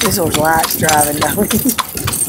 This old lights driving, don't